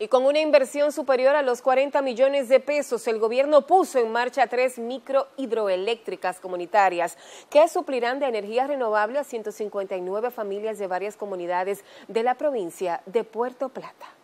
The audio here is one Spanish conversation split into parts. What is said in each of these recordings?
Y con una inversión superior a los 40 millones de pesos, el gobierno puso en marcha tres microhidroeléctricas comunitarias que suplirán de energía renovable a 159 familias de varias comunidades de la provincia de Puerto Plata.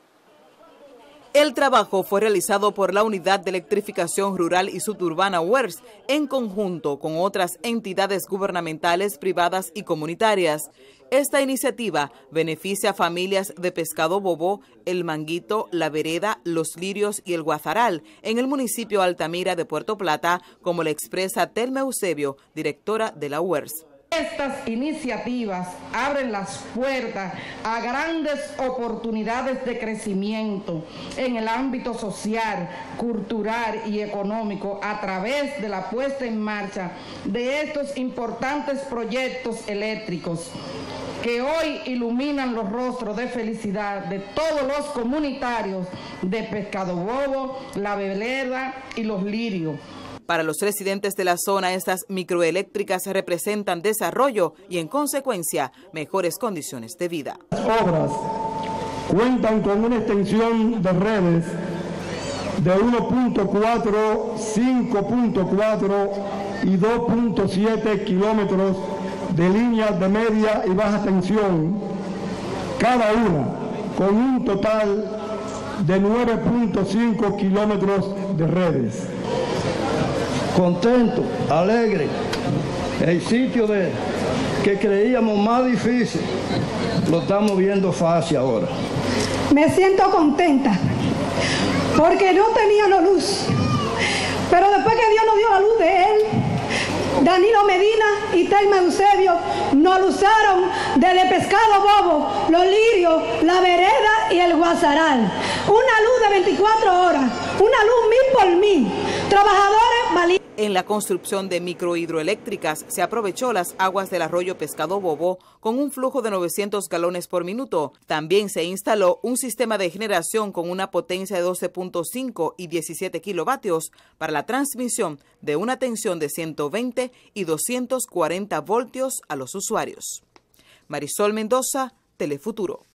El trabajo fue realizado por la Unidad de Electrificación Rural y Suburbana WERS en conjunto con otras entidades gubernamentales, privadas y comunitarias. Esta iniciativa beneficia a familias de Pescado Bobo, El Manguito, La Vereda, Los Lirios y El Guazaral en el municipio Altamira de Puerto Plata, como le expresa Telma Eusebio, directora de la UERS. Estas iniciativas abren las puertas a grandes oportunidades de crecimiento en el ámbito social, cultural y económico a través de la puesta en marcha de estos importantes proyectos eléctricos que hoy iluminan los rostros de felicidad de todos los comunitarios de Pescado Bobo, La Veleda y Los Lirios. Para los residentes de la zona, estas microeléctricas representan desarrollo y, en consecuencia, mejores condiciones de vida. Las obras cuentan con una extensión de redes de 1.4, 5.4 y 2.7 kilómetros de líneas de media y baja tensión, cada una con un total de 9.5 kilómetros de redes contento, alegre. El sitio de que creíamos más difícil, lo estamos viendo fácil ahora. Me siento contenta porque no tenía la luz, pero después que Dios nos dio la luz de Él, Danilo Medina y Telma Eusebio nos usaron desde Pescado Bobo, Los Lirios, La Vereda y el Guazaral. Una luz de 24 horas, una luz mil por mil. Trabajadores En la construcción de microhidroeléctricas se aprovechó las aguas del arroyo Pescado Bobo con un flujo de 900 galones por minuto. También se instaló un sistema de generación con una potencia de 12.5 y 17 kilovatios para la transmisión de una tensión de 120 y 240 voltios a los usuarios. Marisol Mendoza, Telefuturo.